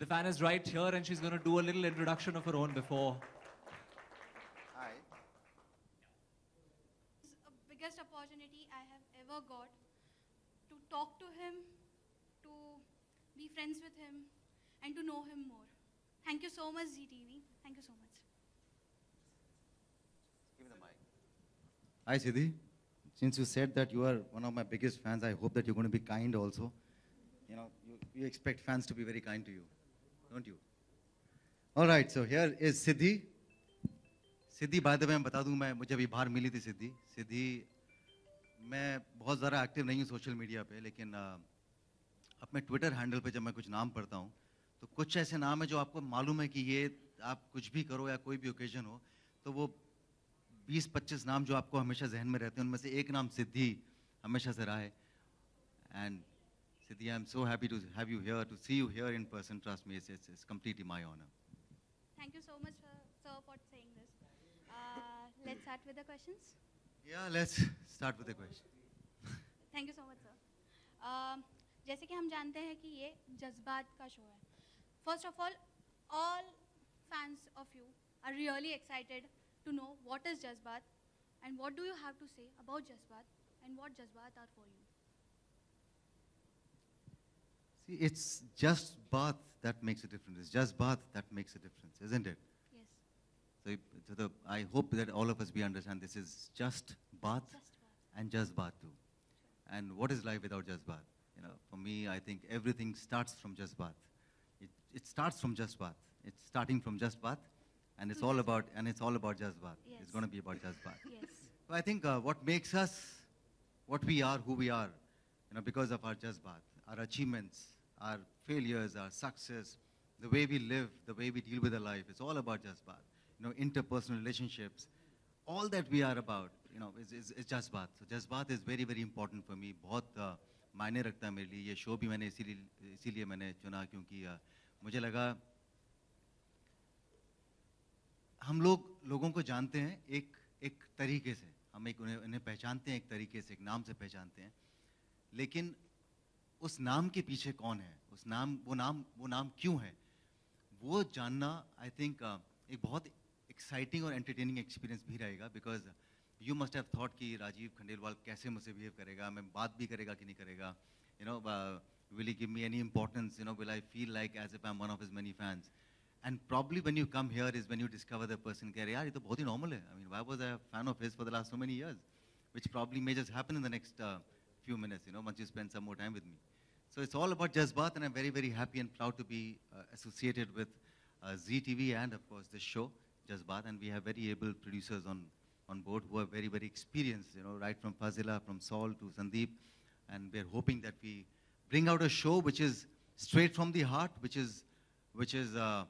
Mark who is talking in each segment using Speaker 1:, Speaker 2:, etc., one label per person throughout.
Speaker 1: The fan is right here, and she's going to do a little introduction of her own before.
Speaker 2: Hi.
Speaker 3: It's a biggest opportunity I have ever got to talk to him, to be friends with him, and to know him more. Thank you so much, ZTV. Thank you so much.
Speaker 2: Give me the mic. Hi, Siddhi. Since you said that you are one of my biggest fans, I hope that you're going to be kind also. You know, you, you expect fans to be very kind to you, don't you? All right, so here is Siddhi. Siddhi by the way मैं बता दूँ मैं मुझे अभी बाहर मिली थी सिद्धि सिद्धि मैं बहुत ज़्यादा एक्टिव नहीं हूँ सोशल मीडिया पे लेकिन अपने ट्विटर हैंडल पे जब मैं कुछ नाम पढ़ता हूँ तो कुछ ऐसे नाम है जो आपको मालूम है कि ये आप कुछ भी करो या कोई भी ओकेजन हो तो वो 20-25 नाम जो आपको हमेशा जहन में रहते हैं उनमें से एक नाम सिद्धि हमेशा से रहा है and Siddhi I am so happy to have you here to see you here in person trust me it's it's completely my honor
Speaker 3: Thank you so much, sir, sir for saying this. Uh, let's start with the questions.
Speaker 2: yeah let's start with the question
Speaker 3: thank you so much sir जैसे कि हम जानते हैं कि ये जज्बात का show है first of all all fans of you are really excited to know what is Jazbaat and what do you have to say about Jazbaat and what Jazbaat are for
Speaker 2: you it's just bath that makes a difference. It's just bath that makes a difference, isn't it?
Speaker 3: Yes.
Speaker 2: So, so the, I hope that all of us we understand this is just bath,
Speaker 3: just bath.
Speaker 2: and just bath too. And what is life without just bath? You know, for me, I think everything starts from just bath. It, it starts from just bath. It's starting from just bath, and it's all
Speaker 3: mm-hmm.
Speaker 2: about and it's all about just bath.
Speaker 3: Yes.
Speaker 2: It's going to be about just bath.
Speaker 3: yes.
Speaker 2: So I think uh, what makes us what we are, who we are, you know, because of our just bath, our achievements, our failures, our success, the way we live, the way we deal with our life, it's all about just bath. You know, interpersonal relationships, all that we are about, you know, is, is, is just bath. So just bath is very, very important for me. बहुत uh, मायने रखता है मेरे लिए ये show भी मैंने इसीलिए इसीलिए मैंने चुना क्योंकि uh, मुझे लगा हम लोग लोगों को जानते हैं एक एक तरीके से हम एक उन्हें उन्हें पहचानते हैं एक तरीके से एक नाम से पहचानते हैं लेकिन उस नाम के पीछे कौन है? उस नाम वो नाम वो नाम क्यों है? वो जानना आई थिंक uh, एक बहुत एक्साइटिंग और एंटरटेनिंग एक्सपीरियंस भी रहेगा because you must have thought कि राजीव खंडेलवाल कैसे मुझसे बिहेव करेगा मैं बात भी करेगा कि नहीं करेगा? You know will give me any importance you know will I feel like as am one of his many fans and probably when you come here is when you discover the person कह रहे यार ये तो बहुत ही normal है. I mean a fan of his for the last so many years? Which probably may just happen in the next uh, few minutes you know once you spend some more time with me. So it's all about Jazbat and I'm very very happy and proud to be uh, associated with uh, ZTV and of course this show Jazbat and we have very able producers on on board who are very very experienced you know right from Fazila from Saul to Sandeep and we're hoping that we bring out a show which is straight from the heart which is which is uh,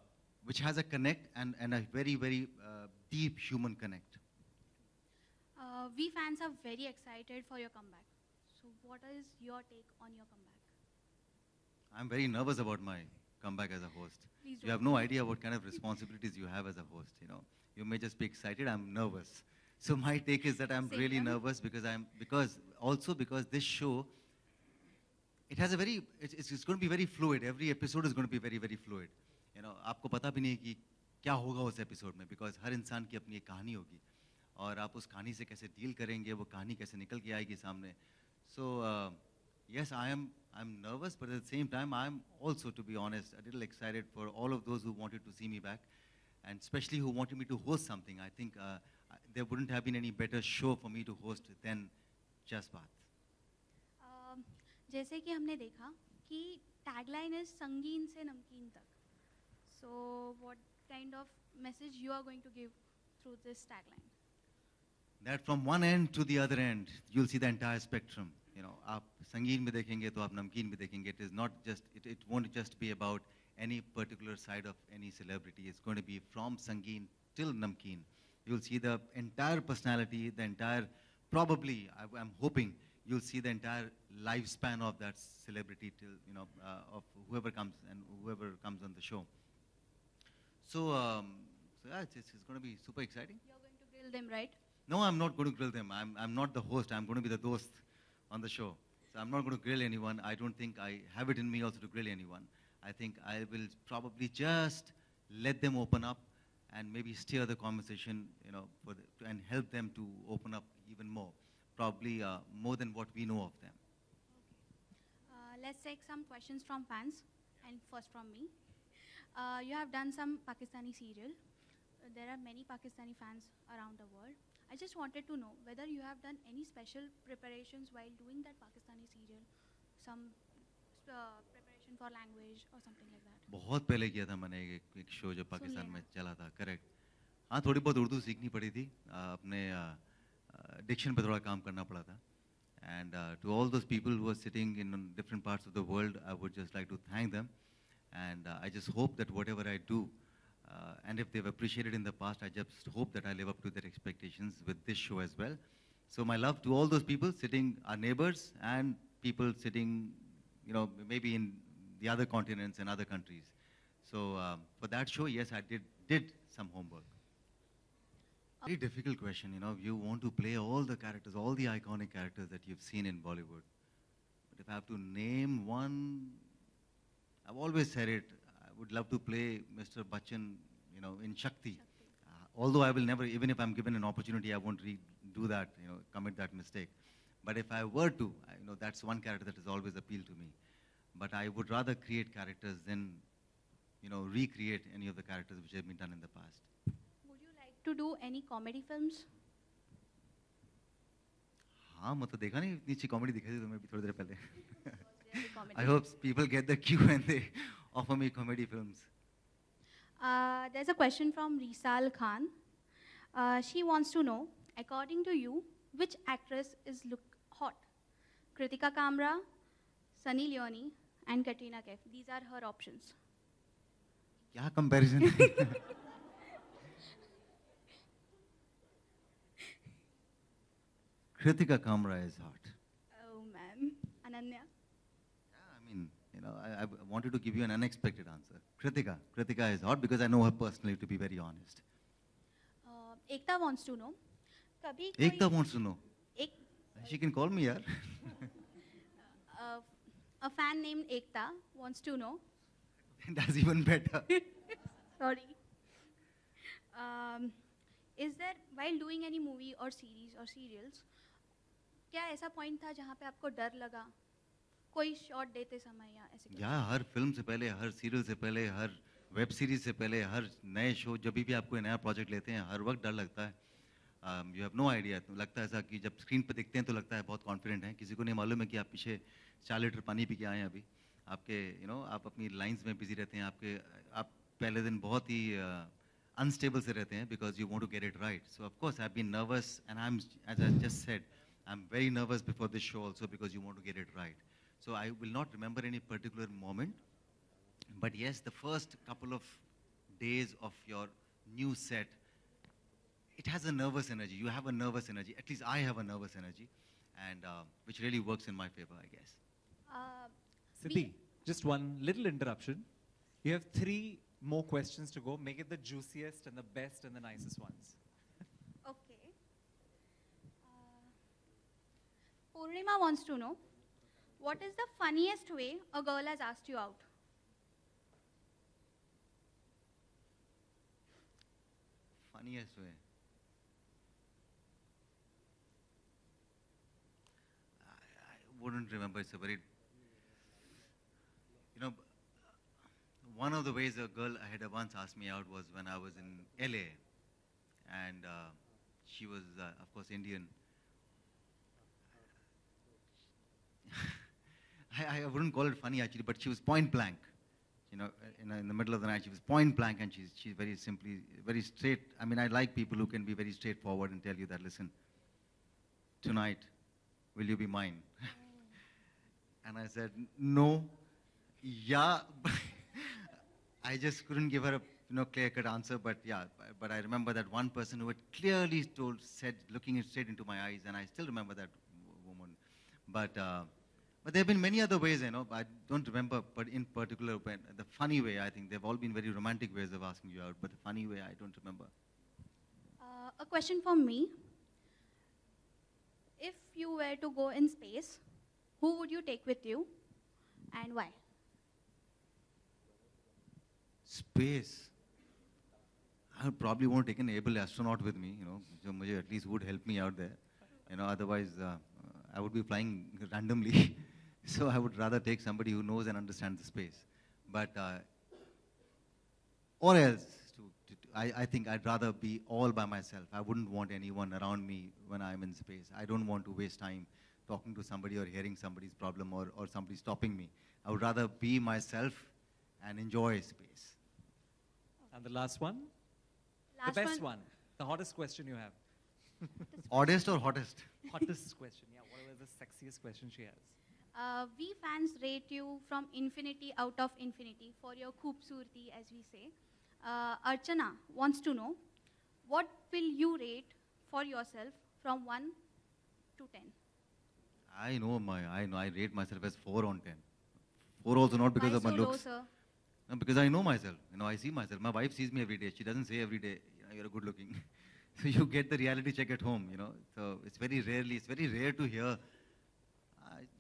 Speaker 2: which has a connect and, and a very very uh, deep human connect
Speaker 3: Uh, we fans are very excited for your comeback. So, what is your take on your comeback?
Speaker 2: i'm very nervous about my comeback as a host
Speaker 3: Please
Speaker 2: you have
Speaker 3: don't.
Speaker 2: no idea what kind of responsibilities you have as a host you know you may just be excited i'm nervous so my take is that i'm
Speaker 3: Same
Speaker 2: really
Speaker 3: here.
Speaker 2: nervous because i'm because also because this show it has a very it's, it's, it's going to be very fluid every episode is going to be very very fluid you know आपको पता भी नहीं कि क्या होगा उस episode में because हर इंसान की अपनी एक कहानी होगी और आप उस कहानी से कैसे डील करेंगे वो कहानी कैसे निकल के आएगी सामने सो yes i am i'm nervous but at the same time i'm also to be honest a little excited for all of those who wanted to see me back and especially who wanted me to host something i think uh, I- there wouldn't have been any better show for me to host than just bath
Speaker 3: Um, जैसे कि हमने देखा कि tagline is संगीन से नमकीन तक so what kind of message you are going to give through this tagline
Speaker 2: that from one end to the other end you'll see the entire spectrum you know आप संगीन में देखेंगे तो आप नमकीन में देखेंगे it is not just it, it won't just be about any particular side of any celebrity it's going to be from sangeet till namkeen you'll see the entire personality the entire probably I, i'm hoping you'll see the entire lifespan of that celebrity till you know uh, of whoever comes and whoever comes on the show so um, so yeah it's, it's, it's going to be super exciting
Speaker 3: you are going to grill them right
Speaker 2: no, I'm not going to grill them. I'm, I'm not the host. I'm going to be the dost on the show. So I'm not going to grill anyone. I don't think I have it in me also to grill anyone. I think I will probably just let them open up and maybe steer the conversation, you know, the, and help them to open up even more, probably uh, more than what we know of them.
Speaker 3: Uh, let's take some questions from fans, and first from me. Uh, you have done some Pakistani serial. There are many Pakistani fans around the world. I just wanted to know whether you have done any special preparations while doing that Pakistani serial, some uh, preparation for language or something like that.
Speaker 2: बहुत पहले किया था मैंने एक, एक show जो पाकिस्तान
Speaker 3: लेना।
Speaker 2: में चला था करेक्ट हाँ थोड़ी बहुत उर्दू सीखनी पड़ी थी अ, अपने डिक्शन पे थोड़ा काम करना पड़ा था and to all those people who are sitting in different parts of the world I would just like to thank them and I just hope that whatever I uh, and if they've appreciated in the past, I just hope that I live up to their expectations with this show as well. So my love to all those people sitting, our neighbors, and people sitting, you know, maybe in the other continents and other countries. So um, for that show, yes, I did did some homework. Very difficult question, you know. You want to play all the characters, all the iconic characters that you've seen in Bollywood. But if I have to name one, I've always said it, I would love to play Mr. Bachchan, you know, in Shakti. Uh, although I will never, even if I'm given an opportunity, I won't re- do that, you know, commit that mistake. But if I were to, I, you know, that's one character that has always appealed to me. But I would rather create characters than, you know, recreate any of the characters which have been done in the past.
Speaker 3: Would you like to do any comedy films?
Speaker 2: हाँ मतलब देखा नहीं इतनी अच्छी comedy दिखाई थी तुम्हें भी थोड़ी देर पहले
Speaker 3: Really comedy.
Speaker 2: I hope people get the cue and they Offer comedy films.
Speaker 3: Uh, there's a question from Risal Khan. Uh, she wants to know, according to you, which actress is look hot? Kritika Kamra, Sunny Leone, and Katrina Kaif. These are her options.
Speaker 2: Kya comparison? Kritika Kamra is hot.
Speaker 3: Oh, man, Ananya?
Speaker 2: Yeah, I mean, you know, I, I wanted to give you an unexpected answer. Kritika. Kritika is hot because I know her personally, to be very honest.
Speaker 3: Uh, Ekta wants to know, कभी
Speaker 2: Ekta
Speaker 3: कोई
Speaker 2: wants to know.
Speaker 3: एक
Speaker 2: She can call me, yaar.
Speaker 3: uh, a fan named Ekta wants to know.
Speaker 2: That's even better.
Speaker 3: Sorry. Um, is there while doing any movie or series or serials, क्या ऐसा point था जहाँ पे आपको डर लगा कोई शॉट देते समय या ऐसे कुछ?
Speaker 2: या हर फ़िल्म से पहले हर सीरियल से पहले हर वेब सीरीज़ से पहले हर नए शो जब भी आप कोई नया प्रोजेक्ट लेते हैं हर वक्त डर लगता है। यू हैव नो आइडिया लगता है ऐसा कि जब स्क्रीन पर देखते हैं तो लगता है बहुत कॉन्फिडेंट है। किसी को नहीं मालूम है कि आप पीछे चार लीटर पानी पी के आए हैं अभी। आपके यू you नो know, आप अपनी लाइंस में बिज़ी रहते हैं। आपके आप पहले दिन बहुत ही अनस्टेबल से रहते हैं because you want to get it right so of course I been nervous and I am as I just said I am very nervous before this show also because you want to get it right So I will not remember any particular moment. But yes, the first couple of days of your new set, it has a nervous energy. You have a nervous energy. At least I have a nervous energy, and uh, which really works in my favor, I guess.
Speaker 3: Uh,
Speaker 1: Siddhi, just one little interruption. You have three more questions to go. Make it the juiciest and the best and the nicest ones.
Speaker 3: Okay. Uh, Purnima wants to know, what is the funniest way a girl has asked you out?
Speaker 2: Funniest way. I, I wouldn't remember. It's a very, you know, one of the ways a girl had once asked me out was when I was in LA, and uh, she was, uh, of course, Indian. I, I wouldn't call it funny actually, but she was point blank. You know, in, in the middle of the night, she was point blank, and she's she's very simply, very straight. I mean, I like people who can be very straightforward and tell you that, listen, tonight, will you be mine? and I said, no, yeah. I just couldn't give her a you know clear-cut answer, but yeah. But I remember that one person who had clearly told, said, looking straight into my eyes, and I still remember that woman. But uh, but there have been many other ways, you know. I don't remember, but in particular, when, the funny way. I think they've all been very romantic ways of asking you out, but the funny way, I don't remember.
Speaker 3: Uh, a question for me. If you were to go in space, who would you take with you and why?
Speaker 2: Space. I probably won't take an able astronaut with me, you know, so at least would help me out there. You know, otherwise uh, I would be flying randomly. so I would rather take somebody who knows and understands the space. But uh, or else, to, to, to, I, I think I'd rather be all by myself. I wouldn't want anyone around me when I'm in space. I don't want to waste time talking to somebody or hearing somebody's problem or, or somebody stopping me. I would rather be myself and enjoy space.
Speaker 1: And the last one?
Speaker 3: Last
Speaker 1: the best one. The hottest question you have.
Speaker 2: Oddest or hottest?
Speaker 1: Hottest question, yeah. Whatever the sexiest question she has.
Speaker 3: Uh, we fans rate you from infinity out of infinity for your khoobsurti, as we say. Uh, Archana wants to know, what will you rate for yourself from 1 to 10?
Speaker 2: I know my, I know, I rate myself as 4 on 10. 4 also not because
Speaker 3: Why
Speaker 2: of my
Speaker 3: so low,
Speaker 2: looks.
Speaker 3: sir?
Speaker 2: No, because I know myself. You know, I see myself. My wife sees me every day. She doesn't say every day, you know, you're good looking. so you get the reality check at home, you know. So it's very rarely, it's very rare to hear,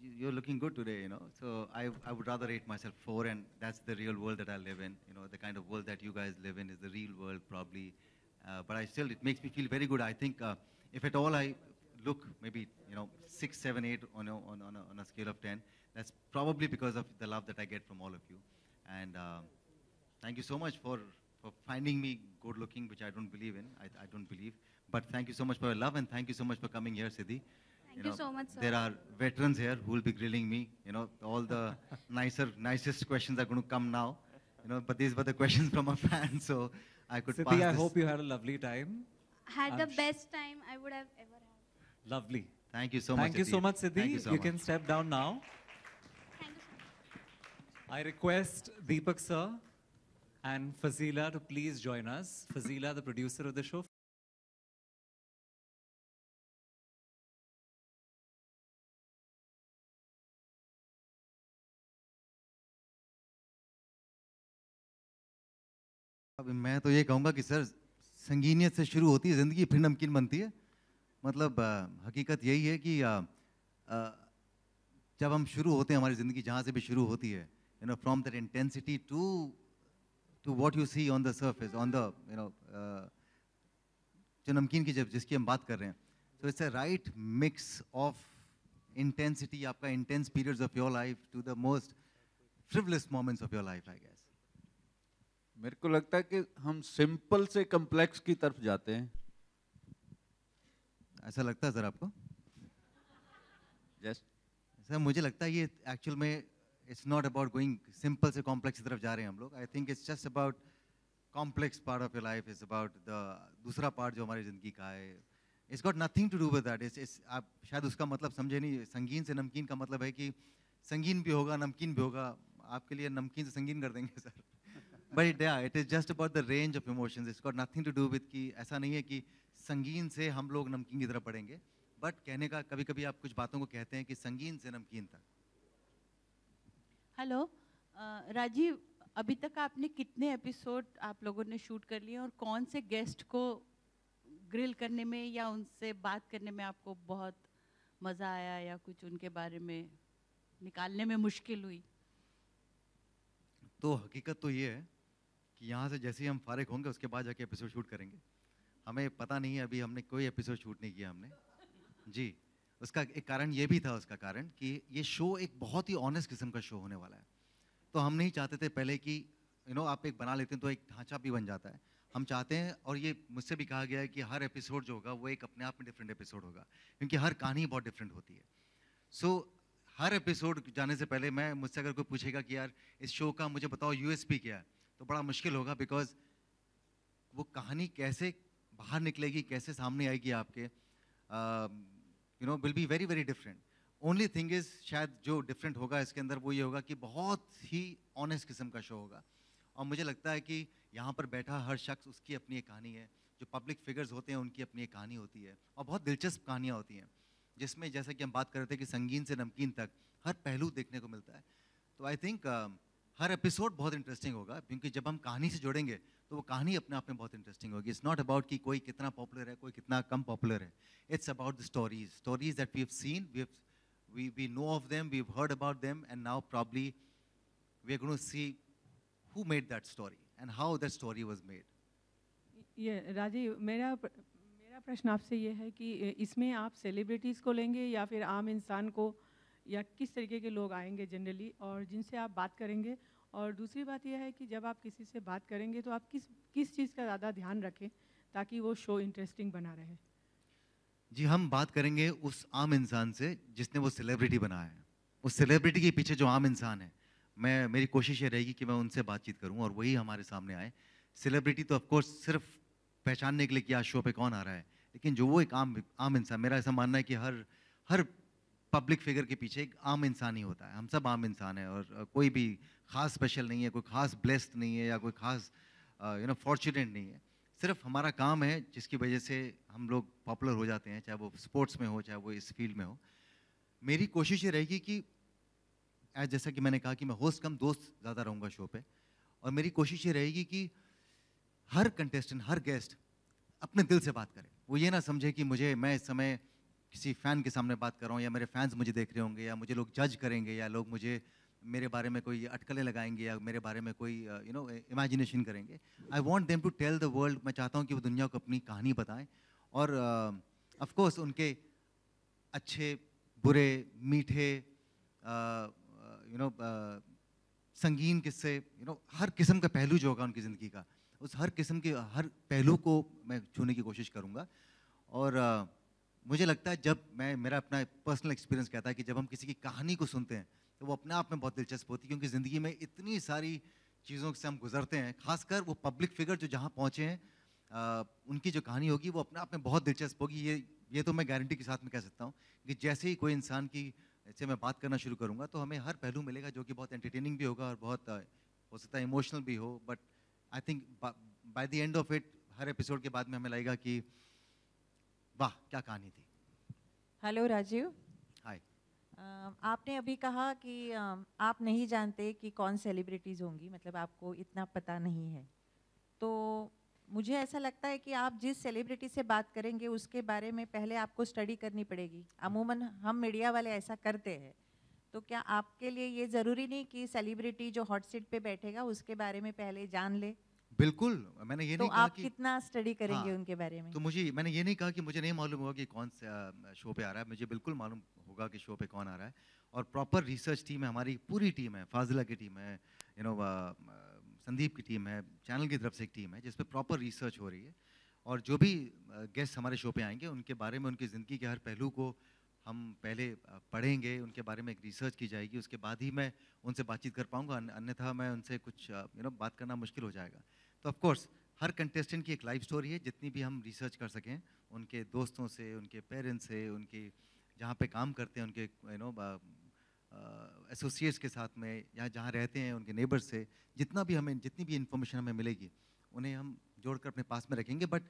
Speaker 2: you're looking good today, you know. So I, I would rather rate myself four, and that's the real world that I live in. You know, the kind of world that you guys live in is the real world, probably. Uh, but I still, it makes me feel very good. I think uh, if at all I look maybe, you know, six, seven, eight on a, on, on, a, on a scale of 10, that's probably because of the love that I get from all of you. And uh, thank you so much for, for finding me good looking, which I don't believe in. I, I don't believe. But thank you so much for your love and thank you so much for coming here, Siddhi.
Speaker 3: Thank you so much, sir.
Speaker 2: There are veterans here who will be grilling me. You know, all the nicer, nicest questions are going to come now. You know, but these were the questions from a fan, so I could pass
Speaker 1: Siddhi, I
Speaker 2: this.
Speaker 1: hope you had a lovely time.
Speaker 3: Had the
Speaker 1: I'm sh-
Speaker 3: best time I would have ever had.
Speaker 1: Lovely.
Speaker 2: Thank you so much.
Speaker 1: Thank you so much, Siddhi.
Speaker 2: Thank you so much.
Speaker 1: can step down now.
Speaker 3: Thank you so much.
Speaker 1: I request Deepak sir and Fazila to please join us. Fazila, the producer of the show.
Speaker 2: अब मैं तो ये कहूँगा कि sir संगीनियत से शुरू होती है ज़िंदगी फिर नमकीन बनती है। मतलब अ, हकीकत यही है कि अ, अ, जब हम शुरू होते हैं हमारी ज़िंदगी जहाँ से भी शुरू होती है you know from that intensity to to what you see on the surface on the you know जो नमकीन की जब जिसकी हम बात कर रहे हैं। तो it's a right mix of intensity आपका intense periods of your life to the most frivolous moments of your life I
Speaker 4: मेरे को लगता है कि हम सिंपल से कम्प्लेक्स की तरफ़ जाते हैं।
Speaker 2: ऐसा लगता है सर आपको?
Speaker 4: जस्ट
Speaker 2: सर मुझे लगता है ये एक्चुअल में it's not about going simple से कॉम्प्लेक्स की तरफ़ जा रहे हैं हम लोग। I think it's just about complex part of your life is about the दूसरा पार्ट जो हमारी ज़िंदगी का है। It's got nothing to do with that it's आप शायद उसका मतलब समझे नहीं। संगीन से नमकीन का मतलब है कि संगीन भी होगा नमकीन भी होगा। आपके लिए नमकीन से संगीन कर देंगे sir. But yeah it is just about the range of emotions it's got nothing to do with कि ऐसा नहीं है कि संगीन से हम लोग नमकीन की तरफ़ बढ़ेंगे बट कहने का कभी कभी आप कुछ बातों को कहते हैं कि संगीन से नमकीन तक
Speaker 5: हेलो राजीव अभी तक आपने कितने एपिसोड आप लोगों ने शूट कर लिए और कौन से गेस्ट को ग्रिल करने में या उनसे बात करने में आपको बहुत मज़ा आया या कुछ उनके बारे में निकालने में मुश्किल हुई?
Speaker 2: तो हकीकत तो ये है कि यहाँ से जैसे ही हम फारिग होंगे उसके बाद जाके एपिसोड शूट करेंगे। हमें पता नहीं है अभी हमने कोई एपिसोड शूट नहीं किया हमने। जी उसका एक कारण ये भी था उसका कारण कि ये शो एक बहुत ही ऑनेस्ट किस्म का शो होने वाला है। तो हम नहीं चाहते थे पहले कि यू नो आप एक बना लेते हैं तो एक ढांचा भी बन जाता है। हम चाहते हैं और ये मुझसे भी कहा गया है कि हर एपिसोड जो होगा वो एक अपने आप में डिफरेंट एपिसोड होगा क्योंकि हर कहानी बहुत डिफरेंट होती है। सो so, हर एपिसोड जाने से पहले मैं मुझसे अगर कोई पूछेगा कि यार इस शो का मुझे बताओ यूएसपी क्या है? तो बड़ा मुश्किल होगा बिकॉज़ वो कहानी कैसे बाहर निकलेगी, कैसे सामने आएगी आपके you know will be very very different only thing is शायद जो डिफरेंट होगा, इसके अंदर वो ये होगा कि बहुत ही ऑनेस्ट किस्म का शो होगा। और मुझे लगता है कि यहाँ पर बैठा हर शख्स उसकी अपनी एक कहानी है। जो पब्लिक फिगर्स होते हैं, उनकी अपनी एक कहानी होती है। और बहुत दिलचस्प कहानियाँ होती हैं, जिसमें जैसा कि हम बात कर रहे थे कि संगीन से नमकीन तक हर पहलू देखने को मिलता है। तो आई थिंक हर एपिसोड बहुत इंटरेस्टिंग होगा, क्योंकि जब हम कहानी से जुड़ेंगे तो वो कहानी अपने आप में बहुत इंटरेस्टिंग होगी इट्स नॉट अबाउट कि कोई कितना पॉपुलर है, कोई कितना कम पॉपुलर है it's about the stories stories that we have seen we we know of them, we've heard about them, and now probably we're going to see who made that story and how that story was made.
Speaker 6: ये राजीव, मेरा मेरा प्रश्न आपसे ये है कि इसमें आप सेलिब्रिटीज़ को लेंगे या फिर आम इंसान को या किस तरीके के लोग आएँगे जनरली और जिनसे आप बात करेंगे? और दूसरी बात यह है कि जब आप किसी से बात करेंगे तो आप किस किस चीज़ का ज़्यादा ध्यान रखें ताकि वो शो इंटरेस्टिंग बना रहे?
Speaker 2: जी, हम बात करेंगे उस आम इंसान से जिसने वो सेलिब्रिटी बनाया है। उस सेलिब्रिटी के पीछे जो आम इंसान है, मैं, मेरी कोशिश ये रहेगी कि मैं उनसे बातचीत करूँ और वही हमारे सामने आए। सेलिब्रिटी तो ऑफकोर्स सिर्फ़ पहचानने के लिए कि आज शो पे कौन आ रहा है, लेकिन जो वो एक आम आम इंसान, मेरा ऐसा मानना है कि हर हर पब्लिक फिगर के पीछे एक आम इंसान ही होता है। हम सब आम इंसान है और कोई भी खास स्पेशल नहीं है, कोई खास ब्लेस्ड नहीं है या कोई खास यू नो फॉर्चुनेट नहीं है। सिर्फ़ हमारा काम है, जिसकी वजह से हम लोग पॉपुलर हो जाते हैं, चाहे वो स्पोर्ट्स में हो, चाहे वो इस फ़ील्ड में हो। मेरी कोशिश ये रहेगी कि एज जैसा कि मैंने कहा कि मैं होस्ट कम दोस्त ज़्यादा रहूँगा शो पे, और मेरी कोशिश ये रहेगी कि हर कंटेस्टेंट हर गेस्ट अपने दिल से बात करे। वो ये ना समझे कि मुझे, मैं इस समय किसी फ़ैन के सामने बात कर रहा हूँ या मेरे फैंस मुझे देख रहे होंगे या मुझे लोग जज करेंगे या लोग मुझे मेरे बारे में कोई अटकलें लगाएँगे या मेरे बारे में कोई यू नो इमेजिनेशन करेंगे। I want them to tell the world मैं चाहता हूँ कि वो दुनिया को अपनी कहानी बताएँ और ऑफ़ कोर्स उनके अच्छे बुरे मीठे यू नो संगीन किस्से यू नो हर किस्म का पहलू जो होगा उनकी ज़िंदगी का उस हर किस्म के हर पहलू को मैं छूने की कोशिश करूँगा और अ, मुझे लगता है जब मैं मेरा अपना पर्सनल एक्सपीरियंस कहता है कि जब हम किसी की कहानी को सुनते हैं तो वो अपने आप में बहुत दिलचस्प होती है क्योंकि ज़िंदगी में इतनी सारी चीज़ों से हम गुजरते हैं खासकर वो पब्लिक फिगर जो जहाँ पहुँचे हैं अ, उनकी जो कहानी होगी वो अपने आप में बहुत दिलचस्प होगी। ये ये तो मैं गारंटी के साथ में कह सकता हूँ कि जैसे ही कोई इंसान की से मैं बात करना शुरू करूँगा तो हमें हर पहलू मिलेगा जो कि बहुत एंटरटेनिंग भी होगा और बहुत हो सकता है इमोशनल भी हो but I think by the end of it her episode के बाद में हमें लगेगा कि वाह क्या कहानी थी?
Speaker 7: हेलो राजीव
Speaker 2: हाय
Speaker 7: आपने अभी कहा कि अ, आप नहीं जानते कि कौन सेलिब्रिटीज़ होंगी मतलब आपको इतना पता नहीं है। तो मुझे ऐसा लगता है कि आप जिस सेलिब्रिटी से बात करेंगे उसके बारे में पहले आपको स्टडी करनी पड़ेगी। अमूमन हम मीडिया वाले ऐसा करते हैं। तो क्या आपके लिए ये ज़रूरी नहीं कि सेलिब्रिटी जो हॉट सीट पे बैठेगा उसके बारे में पहले जान ले?
Speaker 2: बिल्कुल मैंने ये
Speaker 7: तो
Speaker 2: नहीं कहा
Speaker 7: आप
Speaker 2: कि
Speaker 7: कितना स्टडी करेंगे
Speaker 2: हाँ,
Speaker 7: उनके बारे में?
Speaker 2: तो मुझे मैंने ये नहीं कहा कि मुझे नहीं मालूम होगा कि कौन सा शो पे आ रहा है मुझे बिल्कुल मालूम होगा कि शो पे कौन आ रहा है। और प्रॉपर रिसर्च टीम है हमारी पूरी टीम है फाजिला की टीम है यू नो संदीप की टीम है चैनल की तरफ़ से एक टीम है जिसपे प्रॉपर रिसर्च हो रही है। और जो भी गेस्ट हमारे शो पे आएँगे उनके बारे में उनकी ज़िंदगी के हर पहलू को हम पहले पढ़ेंगे, उनके बारे में एक रिसर्च की जाएगी, उसके बाद ही मैं उनसे बातचीत कर पाऊँगा अन्यथा मैं उनसे कुछ यू नो बात करना मुश्किल हो जाएगा। तो ऑफ़ कोर्स हर कंटेस्टेंट की एक लाइफ स्टोरी है, जितनी भी हम रिसर्च कर सकें, उनके दोस्तों से, उनके पेरेंट्स से, उनके जहाँ पे काम करते हैं, उनके यू नो एसोसिएट्स के साथ में, या जहाँ रहते हैं, उनके नेबर्स से, जितना भी हमें, जितनी भी इंफॉर्मेशन हमें मिलेगी, उन्हें हम जोड़कर अपने पास में रखेंगे बट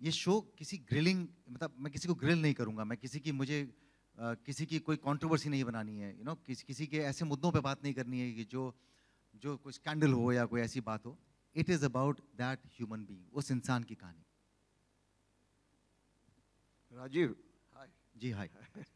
Speaker 2: ये शो किसी ग्रिलिंग मतलब मैं किसी को ग्रिल नहीं करूँगा मैं किसी की मुझे अ, किसी की कोई कंट्रोवर्सी नहीं बनानी है यू नो किसी किसी के ऐसे मुद्दों पे बात नहीं करनी है कि जो जो कोई स्कैंडल हो या कोई ऐसी बात हो it is about that human being उस इंसान की कहानी।
Speaker 8: राजीव। हाय
Speaker 2: जी हाय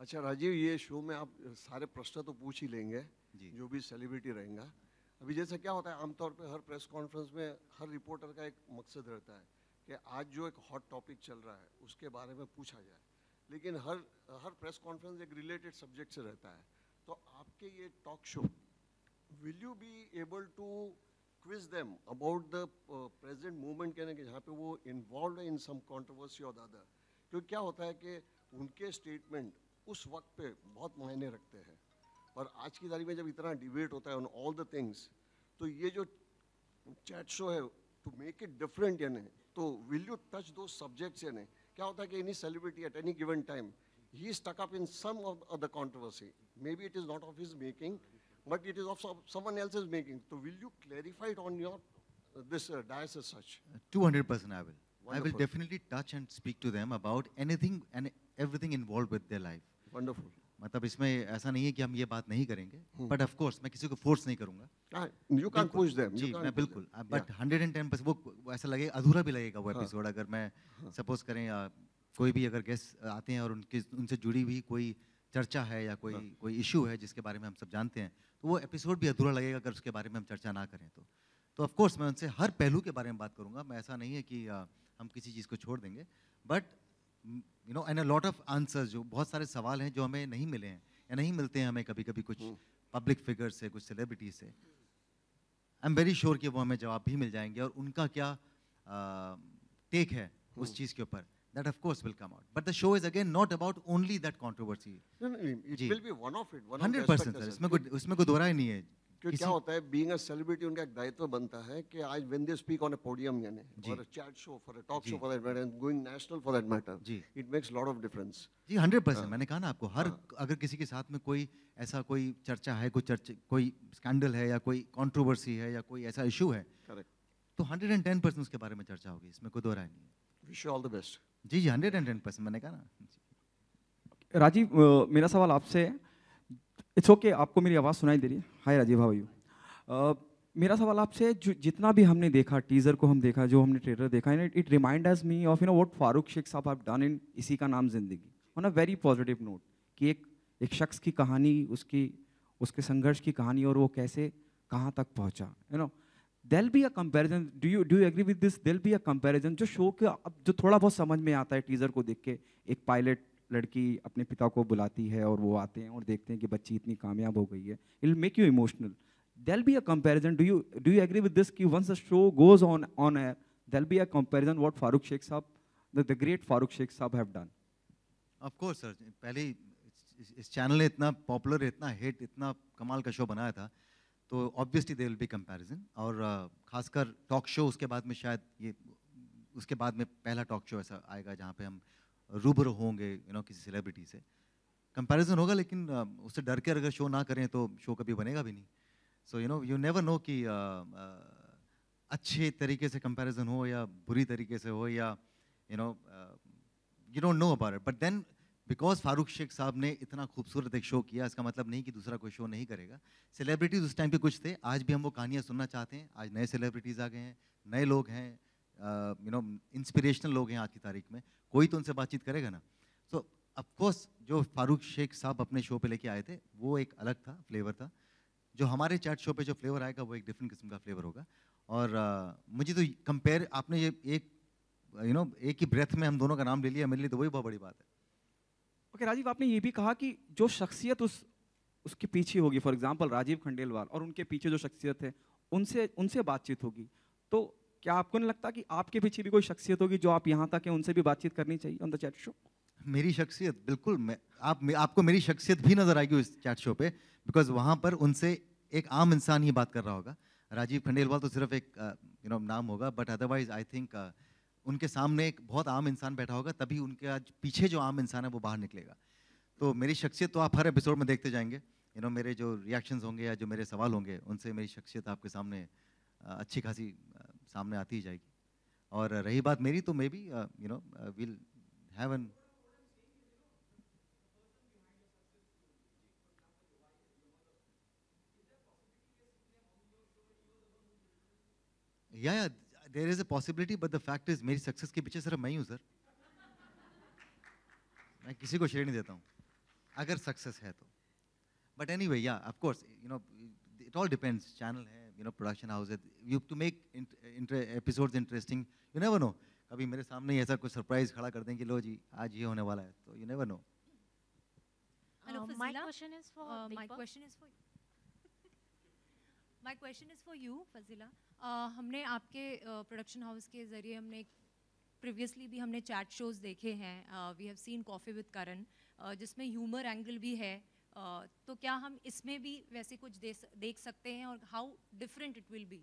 Speaker 8: अच्छा राजीव ये शो में आप सारे प्रश्न तो पूछ ही लेंगे
Speaker 2: जी।
Speaker 8: जो भी सेलिब्रिटी रहेगा। अभी जैसे क्या होता है आमतौर पे हर प्रेस कॉन्फ्रेंस में हर रिपोर्टर का एक मकसद रहता है। कि आज जो एक हॉट टॉपिक चल रहा है, उसके बारे में पूछा जाए। लेकिन हर हर प्रेस कॉन्फ्रेंस एक रिलेटेड सब्जेक्ट से रहता है। तो आपके ये talk show will you be able to quiz them about the present movement कहने के, जहाँ पे वो इन्वॉल्व है इन सम कंट्रोवर्सी और अदर क्योंकि क्या होता है कि उनके स्टेटमेंट उस वक्त पे बहुत मायने रखते हैं। और आज की तारीख में जब इतना डिबेट होता है ऑन ऑल द थिंग्स तो ये जो चैट शो है टू मेक इट डिफरेंट यानी तो विल यू टच दो सब्जेक्ट्स यानी क्या होता है कि any celebrity at any given time he is stuck up in some of of the controversy. Maybe it is not of his making, but it is of some, someone else's making. So will you clarify it on your uh, this uh, dais as such?
Speaker 2: 200% I will. I will
Speaker 8: Wonderful.
Speaker 2: definitely touch and speak to them about anything and everything involved with their life.
Speaker 8: Wonderful.
Speaker 2: मतलब इसमें ऐसा नहीं है कि हम ये बात नहीं करेंगे बट ऑफ़ कोर्स मैं किसी को फोर्स नहीं करूँगा
Speaker 8: you can't push them.
Speaker 2: जी मैं बिल्कुल but
Speaker 8: Yeah.
Speaker 2: Hundred and ten percent वो वो ऐसा लगे अधूरा भी लगेगा वो
Speaker 8: हाँ।
Speaker 2: एपिसोड अगर मैं सपोज़ करें आ, कोई भी अगर गेस्ट आते हैं और उनके उनसे जुड़ी हुई कोई चर्चा है या कोई कोई इशू है जिसके बारे में हम सब जानते हैं तो वो एपिसोड भी अधूरा लगेगा अगर उसके बारे में हम चर्चा ना करें तो तो ऑफ़ कोर्स मैं उनसे हर पहलू के बारे में बात करूँगा मैं ऐसा नहीं है कि हम किसी चीज़ को छोड़ देंगे but you know and a lot of answers जो बहुत सारे सवाल हैं जो हमें नहीं मिले हैं या नहीं मिलते हैं हमें कभी कभी कुछ पब्लिक फिगर से कुछ सेलिब्रिटीज से। आई एम वेरी श्योर कि वो हमें जवाब भी मिल जाएँगे और उनका क्या टेक uh, है उस चीज़ के ऊपर। That of course will come out. But the show is again not about only that controversy.
Speaker 8: No, no, it
Speaker 2: जी।
Speaker 8: will be one of it. One of the
Speaker 2: 100%
Speaker 8: aspect
Speaker 2: sir
Speaker 8: है,
Speaker 2: इसमें कोई उसमें कोई दोहरा ही नहीं है।
Speaker 8: क्या होता है बीइंग अ सेलिब्रिटी उनका एक दायित्व बनता है कि आज when they speak on a podium यानी। और chat show for
Speaker 2: a
Speaker 8: talk show for that matter and going national for that
Speaker 2: matter
Speaker 8: it makes lot of difference
Speaker 2: ji hundred percent
Speaker 8: हाँ।
Speaker 2: मैंने कहा ना आपको हर
Speaker 8: हाँ।
Speaker 2: अगर किसी के साथ में कोई ऐसा कोई चर्चा है कोई चर्चा कोई स्कैंडल है या कोई कंट्रोवर्सी है या कोई ऐसा इशू है
Speaker 8: करेक्ट
Speaker 2: तो हंड्रेड एंड टेन परसेंट उसके बारे में चर्चा होगी इसमें कोई दोहरा ही नहीं है
Speaker 8: wish you all the best
Speaker 2: जी जी हंड्रेड एंड टेन परसेंट मैंने कहा ना
Speaker 9: राजीव मेरा सवाल आपसे है इट्स ओके आपको मेरी आवाज़ सुनाई दे रही है। हाय राजीव हाउ यू मेरा सवाल आपसे जो जितना भी हमने देखा टीजर को हम देखा, जो हमने ट्रेलर देखा it remind us me of you know what Farooq Shaikh sahab have done in इसी का नाम ज़िंदगी। On a very positive note कि एक एक शख्स की कहानी, उसकी, उसके संघर्ष की कहानी और वो कैसे, कहाँ तक पहुँचा you know there'll be a comparison do you do agree with this there'll be a comparison जो शो के, अब जो थोड़ा बहुत समझ में आता है टीजर को देख के, एक पायलट लड़की अपने पिता को बुलाती है और वो आते हैं और देखते हैं कि बच्ची इतनी कामयाब हो गई है। It make you emotional there'll be a comparison do you do you agree with this कि once the show goes on on air there'll be a comparison what Farooq Shaikh sahab the great Farooq Shaikh sahab have done
Speaker 2: of course sir पहले इस- channel ने इतना popular इतना hit इतना कमाल का show बनाया था तो obviously they will be comparison और uh, खासकर टॉक शो उसके बाद में शायद ये उसके बाद में पहला टॉक शो ऐसा आएगा जहाँ पे हम रूबरू होंगे यू नो किसी सेलिब्रिटी से। कंपैरिजन होगा लेकिन uh, उससे डर के अगर शो ना करें तो शो कभी बनेगा भी नहीं। So you know you never know कि uh, uh, अच्छे तरीके से कंपैरिजन हो या बुरी तरीके से हो या you know you don't know about it but then because Farooq Shaikh sahab ने इतना खूबसूरत एक शो किया इसका मतलब नहीं कि दूसरा कोई शो नहीं करेगा। सेलिब्रिटीज उस टाइम पे कुछ थे आज भी हम वो कहानियाँ सुनना चाहते हैं। आज नए सेलिब्रिटीज आ गए हैं नए लोग हैं यू नो इंस्पिरेशनल लोग हैं आज की तारीख में। कोई तो उनसे बातचीत करेगा ना। सो अफकोर्स जो फारूक शेख साहब अपने शो पे लेके आए थे वो एक अलग था फ्लेवर था। जो हमारे चैट शो पे जो फ्लेवर आएगा वो एक डिफरेंट किस्म का फ्लेवर होगा। और uh, मुझे तो कंपेयर आपने ये एक यू नो एक ही ब्रेथ में हम दोनों का नाम ले लिया मेरे लिए तो वही बहुत बड़ी बात है।
Speaker 9: ओके okay, राजीव आपने ये भी कहा कि जो शख्सियत उस उसके पीछे होगी फॉर एग्जांपल राजीव खंडेलवाल और उनके पीछे जो शख्सियत है उनसे उनसे बातचीत होगी। तो क्या आपको नहीं लगता कि आपके पीछे भी कोई शख्सियत होगी जो आप यहाँ तक है, उनसे भी बातचीत करनी चाहिए ऑन द चैट शो
Speaker 2: मेरी शख्सियत, बिल्कुल, मैं, आप मे- आपको मेरी शख्सियत भी नज़र आएगी उस चैट शो पे बिकॉज़ वहाँ पर उनसे एक आम इंसान ही बात कर रहा होगा। राजीव खंडेलवाल तो सिर्फ़ एक यू नो नाम होगा बट अदरवाइज़ आई थिंक उनके सामने एक बहुत आम इंसान बैठा होगा, तभी उनके आज पीछे जो आम इंसान है वो बाहर निकलेगा। तो मेरी शख्सियत तो आप हर एपिसोड में देखते जाएँगे। यू नो मेरे जो रिएक्शंस होंगे या जो मेरे सवाल होंगे, उनसे मेरी शख्सियत आपके सामने अच्छी खासी सामने आती ही जाएगी। और रही बात मेरी तो maybe you know will have an yeah yeah there is a possibility but the fact is मेरी सक्सेस के पीछे सिर्फ़ मैं ही हूँ सर मैं किसी को नहीं देता हूँ, अगर सक्सेस है तो। But anyway yeah of course you know it all depends channel है यू नो प्रोडक्शन हाउस है you to make episodes interesting you never know कभी मेरे सामने ऐसा कुछ सरप्राइज़ खड़ा कर दें कि लो जी आज ये होने वाला है तो you never know
Speaker 10: Hello,
Speaker 11: Uh, my
Speaker 10: Fazila.
Speaker 11: question is for
Speaker 10: Uh,
Speaker 11: Big
Speaker 10: my
Speaker 11: Boss.
Speaker 10: question is for my question is for you, Fazila. Uh, हमने आपके प्रोडक्शन हाउस के ज़रिए हमने प्रीवियसली भी हमने चैट शोज़ देखे हैं. We have seen coffee with Karan जिसमें ह्यूमर एंगल भी है. uh, तो क्या हम इसमें भी वैसे कुछ दे, स- देख सकते हैं और how different it will be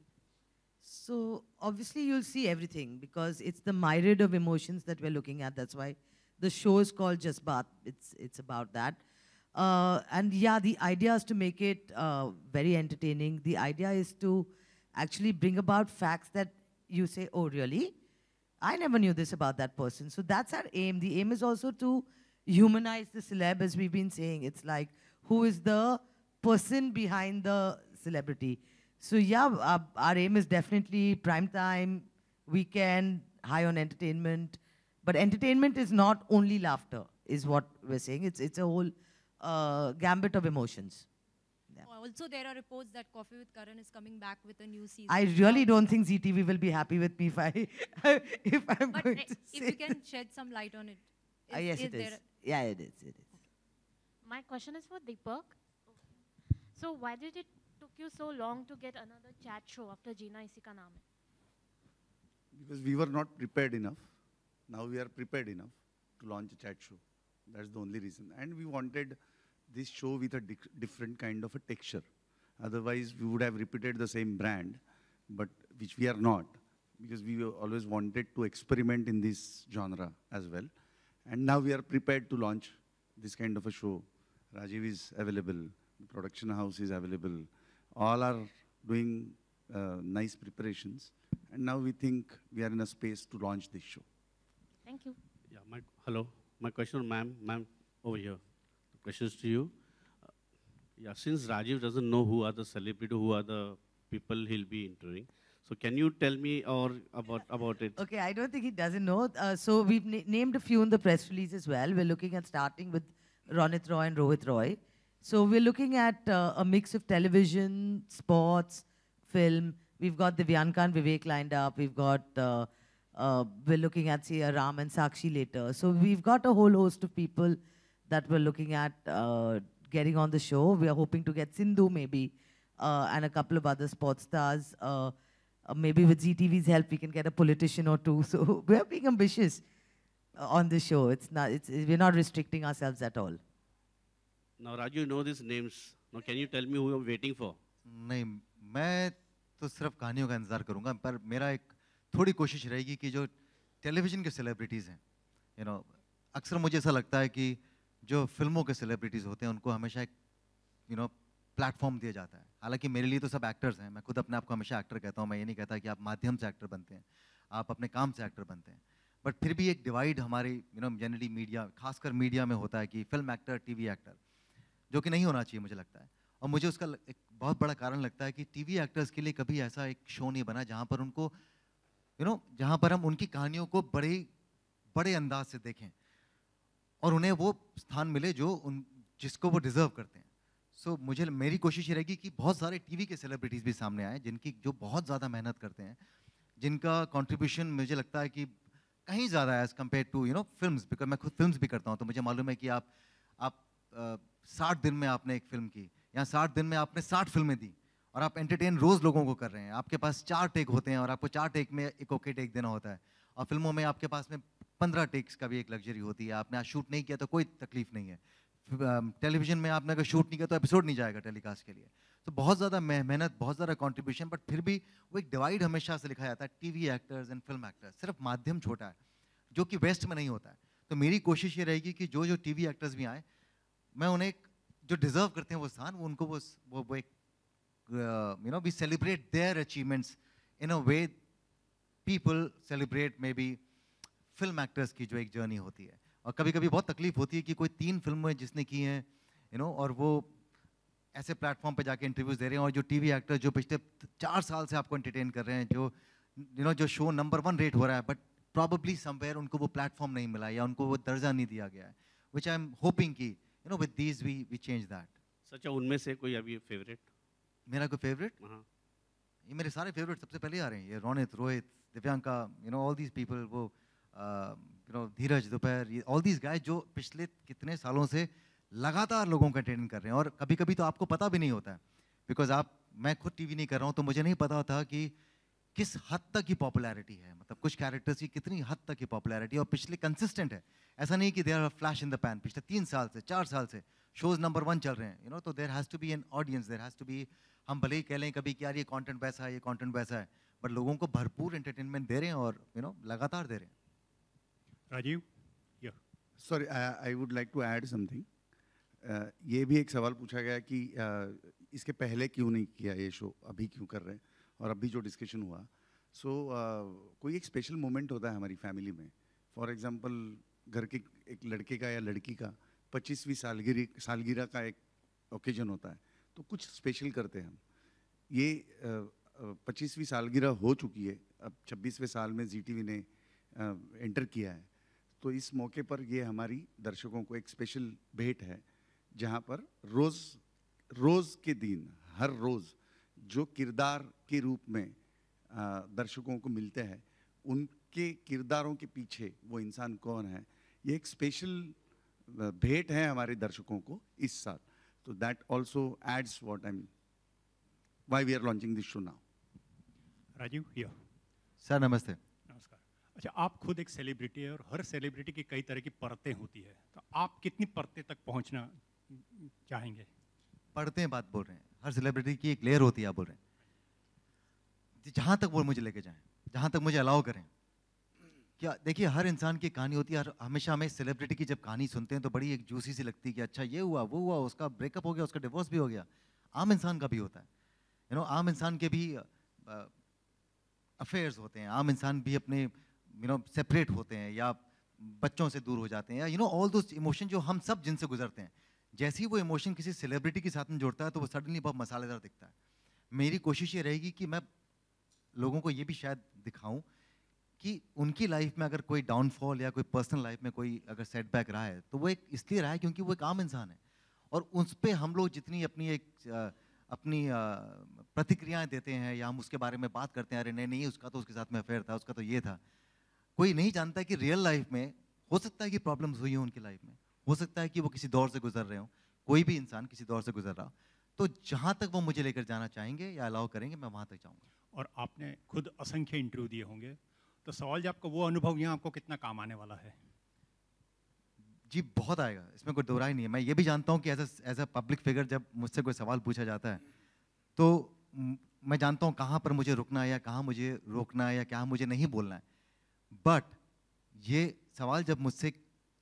Speaker 12: So obviously you'll see everything because it's the myriad of emotions that we're looking at. That's why the show is called Just Baat. It's it's about that. Uh, and yeah, the idea is to make it uh, very entertaining. The idea is to actually bring about facts that you say, oh really? I never knew this about that person. So that's our aim. The aim is also to humanize the celeb, as we've been saying. It's like who is the person behind the celebrity. So yeah, our, our aim is definitely prime time, weekend, high on entertainment. But entertainment is not only laughter, is what we're saying. It's it's a whole uh, gambit of emotions.
Speaker 10: Also, there are reports that Coffee with Karan is coming back with a new season.
Speaker 12: I really don't think ZTV will be happy with me if I if I'm
Speaker 10: But
Speaker 12: going
Speaker 10: eh,
Speaker 12: to
Speaker 10: if you can shed some light on it.
Speaker 12: Ah, yes,
Speaker 10: is
Speaker 12: it is.
Speaker 10: There-
Speaker 12: Yeah, it is. It is.
Speaker 11: My question is for Deepak. So why did it took you so long to get another chat show after Jeena Isi Ka Naam
Speaker 13: Because we were not prepared enough. Now we are prepared enough to launch a chat show. That's the only reason. And we wanted this show with a dic- different kind of a texture. Otherwise, we would have repeated the same brand, but which we are not, because we always wanted to experiment in this genre as well. And now we are prepared to launch this kind of a show. Rajiv is available, the production house is available. All are doing uh, nice preparations. And now we think we are in a space to launch this show.
Speaker 11: Thank you.
Speaker 14: Yeah, my, hello. My question, ma'am, ma'am, over here. The question to you. Uh, yeah, since Rajiv doesn't know who are the celebrity, who are the people he'll be interviewing, so can you tell me or about about it?
Speaker 12: Okay, I don't think he doesn't know. Uh, so we've na- named a few in the press release as well. We're looking at starting with Ronit Roy and Rohit Roy. So we're looking at uh, a mix of television, sports, film. We've got Divyanka and Vivek lined up. We've got, uh, uh, we're looking at, uh, Ram and Sakshi later. So we've got a whole host of people that we're looking at uh, getting on the show. We are hoping to get Sindhu maybe uh, and a couple of other sports stars. Uh, uh, maybe with ZTV's help, we can get a politician or two. So we're being ambitious uh, on the show. It's not, it's, we're not restricting ourselves at all.
Speaker 14: Now, Raju, you know these names. Now, can you tell me who I'm waiting for?
Speaker 2: नहीं मैं तो सिर्फ़ कहानियों का इंतज़ार करूँगा पर मेरा एक थोड़ी कोशिश रहेगी कि जो टेलीविज़न के सेलिब्रिटीज़ हैं यू नो अक्सर मुझे ऐसा लगता है कि जो फ़िल्मों के सेलिब्रिटीज़ होते हैं उनको हमेशा एक यू नो प्लेटफॉर्म दिया जाता है हालाँकि मेरे लिए तो सब एक्टर्स हैं। मैं खुद अपने आप को हमेशा एक्टर कहता हूँ। मैं ये नहीं कहता कि आप माध्यम से एक्टर बनते हैं। आप अपने काम से एक्टर बनते हैं। बट फिर भी एक डिवाइड हमारे यू नो जनरली मीडिया खासकर मीडिया में होता है कि फ़िल्म एक्टर टीवी एक्टर जो कि नहीं होना चाहिए मुझे लगता है। और मुझे उसका एक बहुत बड़ा कारण लगता है कि टीवी एक्टर्स के लिए कभी ऐसा एक शो नहीं बना जहाँ पर उनको यू नो जहाँ पर हम उनकी कहानियों को बड़े बड़े अंदाज से देखें। और उन्हें वो स्थान मिले जो उन, जिसको वो डिजर्व करते हैं। सो so, मुझे मेरी कोशिश ये रहेगी कि बहुत सारे टीवी के सेलिब्रिटीज़ भी सामने आए जिनकी जो बहुत ज़्यादा मेहनत करते हैं जिनका कंट्रीब्यूशन मुझे लगता है कि कहीं ज़्यादा है as compare to you know film because मैं खुद फ़िल्म भी करता हूँ तो मुझे मालूम है कि आप आप साठ दिन में आपने एक फ़िल्म की या साठ दिन में आपने साठ फ़िल्में दी और आप एंटरटेन रोज़ लोगों को कर रहे हैं। आपके पास चार टेक होते हैं और आपको चार टेक में एक ओके टेक देना होता है और फ़िल्मों में आपके पास में पंद्रह टेक्स का भी एक लग्जरी होती है आपने आज शूट नहीं किया तो कोई तकलीफ़ नहीं है। टेलीविज़न में आपने अगर शूट नहीं किया तो एपिसोड नहीं जाएगा टेलीकास्ट के लिए। तो बहुत ज़्यादा मेहनत बहुत ज़्यादा कॉन्ट्रीब्यूशन बट फिर भी वो एक डिवाइड हमेशा से लिखा जाता है TV actors and film actors सिर्फ़ माध्यम छोटा है जो कि वेस्ट में नहीं होता है। तो मेरी कोशिश ये रहेगी कि जो जो टीवी एक्टर्स भी आए मैं उन्हें जो डिजर्व करते हैं वो स्थान वो उनको वो वो, वो एक you know we celebrate their achievements in a way people celebrate maybe film actors की जो एक जर्नी होती है। और कभी कभी बहुत तकलीफ़ होती है कि कोई तीन फ़िल्में जिसने की हैं यू नो और वो ऐसे प्लेटफॉर्म पे जाके इंटरव्यूज़ दे रहे हैं और जो टीवी एक्टर जो पिछले चार साल से आपको एंटरटेन कर रहे हैं जो यू नो जो शो नंबर वन रेट हो रहा है बट प्रॉबली समवेयर उनको वो प्लेटफॉर्म नहीं मिला या उनको वो दर्जा नहीं दिया गया है विच आई एम होपिंग कि you know with these we we change that
Speaker 14: सच्चा उनमें से कोई अभी फेवरेट
Speaker 2: मेरा कोई फेवरेट
Speaker 14: हाँ।
Speaker 2: ये मेरे सारे फेवरेट सबसे पहले आ रहे हैं ये Ronit Rohit Divyanka you know all these people वो you know Dheeraj Dhoopar all these गाय जो पिछले कितने सालों से लगातार लोगों का ट्रेनिंग कर रहे हैं और कभी कभी तो आपको पता भी नहीं होता है। बिकॉज़ आप मैं खुद टीवी नहीं कर रहा हूँ तो मुझे नहीं पता होता कि किस हद तक की पॉपुलैरिटी है। मतलब कुछ कैरेक्टर्स की कितनी हद तक की पॉपुलैरिटी और पिछले कंसिस्टेंट है। ऐसा नहीं कि there flash in the pan पिछले तीन साल से चार साल से शोज़ नंबर वन चल रहे हैं यू नो तो there has to be an audience there has to be हम भले ही कह लें कभी कि यार ये कंटेंट वैसा है ये कॉन्टेंट वैसा है बट लोगों को भरपूर एंटरटेनमेंट दे रहे हैं और यू you नो know, लगातार दे रहे हैं।
Speaker 13: Rajeev? Sorry I would like to add something ये भी एक सवाल पूछा गया कि uh, इसके पहले क्यों नहीं किया ये शो अभी क्यों कर रहे हैं? और अभी जो डिस्कशन हुआ सो so, uh, कोई एक स्पेशल मोमेंट होता है हमारी फैमिली में. फॉर एग्जांपल घर के एक लड़के का या लड़की का पच्चीसवीं सालगिरी सालगिरह का एक ओकेजन होता है तो कुछ स्पेशल करते हैं हम. ये पच्चीसवीं सालगिरह हो चुकी है. अब छब्बीसवें साल में जी टी ने एंटर किया है. तो इस मौके पर ये हमारी दर्शकों को एक स्पेशल भेंट है जहाँ पर रोज़ रोज के दिन हर रोज जो किरदार के रूप में दर्शकों को मिलते हैं उनके किरदारों के पीछे वो इंसान कौन है ये एक स्पेशल भेंट है हमारे दर्शकों को इस साल। तो that also adds what why we are launching this show now
Speaker 15: Rajeev here
Speaker 2: sir नमस्ते।
Speaker 15: अच्छा आप खुद एक सेलिब्रिटी है और हर सेलिब्रिटी की कई तरह की परतें होती है। तो आप कितनी परतें तक पहुँचना चाहेंगे?
Speaker 2: पढ़ते हैं बात बोल रहे हैं। हर सेलिब्रिटी की एक लेयर होती है, आप बोल रहे हैं। जहाँ तक वो मुझे लेके जाएँ, जहाँ तक मुझे अलाउ करें। क्या, देखिए, हर इंसान की कहानी होती है, हर, हमेशा हमें सेलिब्रिटी की जब कहानी सुनते हैं तो बड़ी एक जूसी सी लगती है कि अच्छा ये हुआ, वो हुआ, उसका ब्रेकअप हो गया, उसका डिवोर्स भी हो गया। आम इंसान का भी होता है। यू नो आम इंसान के भी अफेयर्स होते हैं, आम इंसान भी अपने यू नो सेपरेट होते हैं या बच्चों से दूर हो जाते हैं या you know all those emotion जो हम सब जिनसे गुजरते हैं, जैसे ही वो इमोशन किसी सेलिब्रिटी के साथ में जुड़ता है तो वो सडनली बहुत मसालेदार दिखता है। मेरी कोशिश ये रहेगी कि मैं लोगों को ये भी शायद दिखाऊँ कि उनकी लाइफ में अगर कोई डाउनफॉल या कोई पर्सनल लाइफ में कोई अगर सेटबैक रहा है तो वो एक इसलिए रहा है क्योंकि वो एक आम इंसान है। और उस पर हम लोग जितनी अपनी एक अपनी प्रतिक्रियाएँ देते हैं या हम उसके बारे में बात करते हैं, अरे नहीं नहीं, उसका तो उसके साथ में अफेयर था, उसका तो ये था कोई नहीं जानता कि रियल लाइफ में हो सकता है कि प्रॉब्लम्स हुई हो उनकी लाइफ में। हो सकता है कि वो किसी दौर से गुजर रहे हो। कोई भी इंसान किसी दौर से गुजर रहा हो। तो जहाँ तक वो मुझे लेकर जाना चाहेंगे या अलाउ करेंगे मैं वहाँ तक जाऊँगा।
Speaker 15: और आपने खुद असंख्य इंटरव्यू दिए होंगे। तो सवाल जब आपका वो अनुभव यहाँ आपको कितना काम आने वाला है?
Speaker 2: जी बहुत आएगा। इसमें कोई दोहराई नहीं है। मैं ये भी जानता हूँ कि as as a public figure जब मुझसे कोई सवाल पूछा जाता है तो मैं जानता हूँ कहाँ पर मुझे रुकना है या कहाँ मुझे रोकना है या क्या मुझे नहीं बोलना है। बट ये सवाल जब मुझसे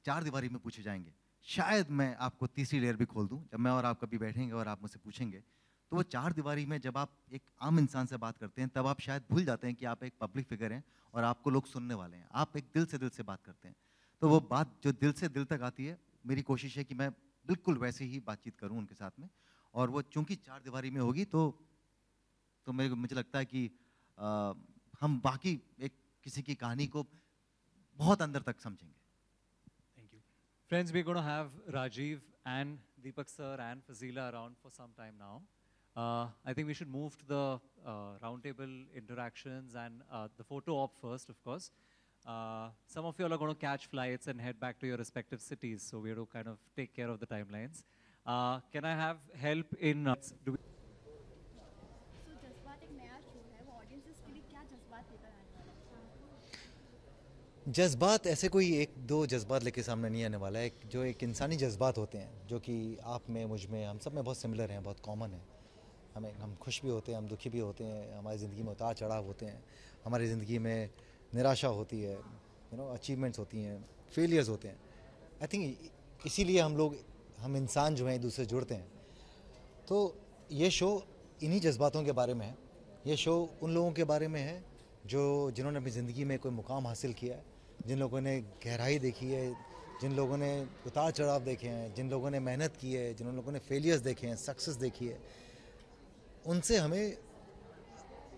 Speaker 2: चार दीवारी में पूछे जाएँगे शायद मैं आपको तीसरी लेयर भी खोल दूँ जब मैं और आप कभी बैठेंगे और आप मुझसे पूछेंगे तो वो चार दीवारी में जब आप एक आम इंसान से बात करते हैं तब आप शायद भूल जाते हैं कि आप एक पब्लिक फिगर हैं और आपको लोग सुनने वाले हैं। आप एक दिल से दिल से बात करते हैं। तो वो बात जो दिल से दिल तक आती है मेरी कोशिश है कि मैं बिल्कुल वैसे ही बातचीत करूँ उनके साथ में। और वो चूँकि चार दीवारी में होगी तो तो मेरे मुझे लगता है कि आ, हम बाकी एक किसी की कहानी को बहुत अंदर तक समझेंगे
Speaker 1: thank you friends we gonna have Rajeev and Deepak sir and Fazila around for some time now Uh, I think we should move to the uh, roundtable interactions and uh, the photo op first, of course. Uh, some of you all are going to catch flights and head back to your respective cities, so we have to kind of take care of the timelines. Uh, can I have help in...
Speaker 2: जज्बात, ऐसे कोई एक दो जज्बात लेके सामने नहीं आने वाला है जो एक इंसानी जज्बात होते हैं, जो कि आप में, मुझमें, हम सब में बहुत सिमिलर हैं, बहुत कॉमन है। हमें, हम खुश भी होते हैं, हम दुखी भी होते हैं, हमारी ज़िंदगी में उतार चढ़ाव होते हैं, हमारी ज़िंदगी में निराशा होती है यू नो अचीवमेंट्स होती हैं फेलियर्स होते हैं। आई थिंक इसीलिए हम लोग, हम इंसान जो हैं, एक दूसरे जुड़ते हैं। तो ये शो इन्हीं जज्बातों के बारे में है। ये शो उन लोगों के बारे में है, जो, जिन्होंने अपनी ज़िंदगी में कोई मुकाम हासिल किया है। जिन लोगों ने गहराई देखी है, जिन लोगों ने उतार चढ़ाव देखे हैं, जिन लोगों ने मेहनत की है, जिन लोगों ने फेलियर्स देखे हैं सक्सेस देखी है, उनसे हमें,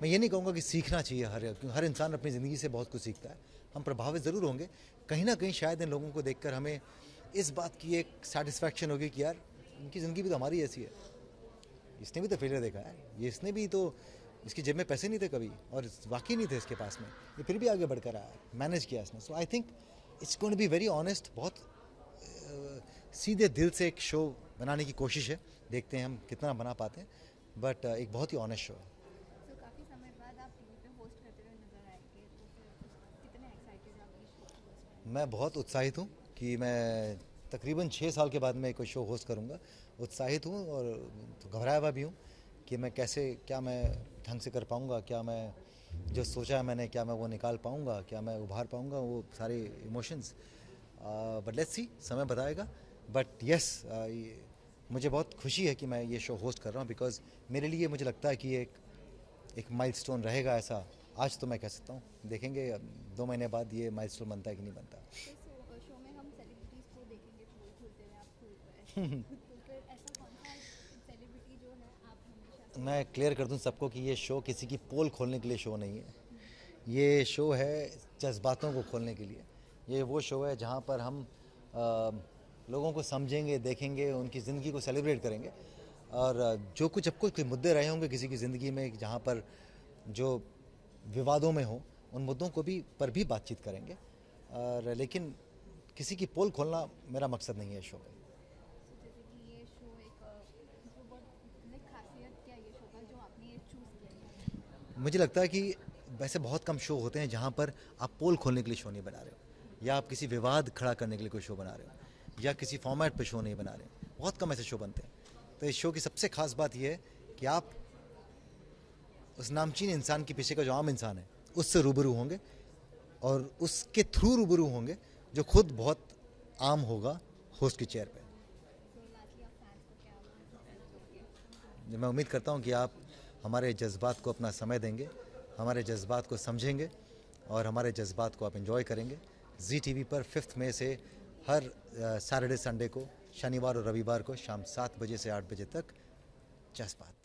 Speaker 2: मैं ये नहीं कहूँगा कि सीखना चाहिए हर, क्योंकि हर इंसान अपनी ज़िंदगी से बहुत कुछ सीखता है। हम प्रभावित ज़रूर होंगे। कहीं ना कहीं शायद इन लोगों को देखकर हमें इस बात की एक सेटिस्फैक्शन होगी कि यार, इनकी ज़िंदगी भी तो हमारी ऐसी है। इसने भी तो फेलियर देखा है। इसने भी तो इसकी जेब में पैसे नहीं थे कभी और वाकई नहीं थे इसके पास में। ये फिर भी आगे बढ़कर आया मैनेज किया इसने। So I think it's going be very honest बहुत uh, सीधे दिल से एक शो बनाने की कोशिश है। देखते हैं हम कितना बना पाते हैं। बट uh, एक बहुत ही ऑनेस्ट शो है। मैं? बहुत उत्साहित हूँ कि मैं तकरीबन छः साल के बाद मैं कोई शो होस्ट करूँगा। उत्साहित हूँ और तो घबराया हुआ भी हूँ कि मैं कैसे क्या मैं ढंग से कर पाऊँगा क्या मैं जो सोचा है मैंने क्या मैं वो निकाल पाऊँगा क्या मैं उभार पाऊँगा वो सारे इमोशंस बट लेट्स सी समय बताएगा। बट यस मुझे बहुत खुशी है कि मैं ये शो होस्ट कर रहा हूँ बिकॉज़ मेरे लिए मुझे लगता है कि एक एक माइलस्टोन रहेगा ऐसा। आज तो मैं कह सकता हूँ देखेंगे दो महीने बाद ये माइलस्टोन बनता है कि नहीं बनता। मैं क्लियर कर दूँ सबको कि ये शो किसी की पोल खोलने के लिए शो नहीं है। ये शो है जज्बातों को खोलने के लिए। ये वो शो है जहाँ पर हम आ, लोगों को समझेंगे देखेंगे उनकी ज़िंदगी को सेलिब्रेट करेंगे। और जो कुछ अब कुछ मुद्दे रहे होंगे किसी की ज़िंदगी में जहाँ पर जो विवादों में हो उन मुद्दों को भी पर भी बातचीत करेंगे। और लेकिन किसी की पोल खोलना मेरा मकसद नहीं है शो में
Speaker 16: जैसे कि ये शो एक अ, जो बहुत लाइक खासियत क्या है ये शो का जो आपने ये चूज़ किया है
Speaker 2: मुझे लगता है कि वैसे बहुत कम शो होते हैं जहाँ पर आप पोल खोलने के लिए शो नहीं बना रहे हो, या आप किसी विवाद खड़ा करने के लिए कोई शो बना रहे हो, या किसी फॉर्मेट पर शो नहीं बना रहे बहुत कम ऐसे शो बनते हैं। तो इस शो की सबसे खास बात यह है कि आप उस नामचीन इंसान के पीछे का जो आम इंसान है, उससे रूबरू होंगे और उसके थ्रू रूबरू होंगे जो खुद बहुत आम होगा होस्ट की चेयर पे। मैं उम्मीद करता हूँ कि आप हमारे जज्बात को अपना समय देंगे, हमारे जज्बात को समझेंगे और हमारे जज्बात को आप इंजॉय करेंगे। जी टी पर फिफ्थ मई से हर सैटरडे संडे को, शनिवार और रविवार को शाम सात बजे से आठ बजे तक जज्बात।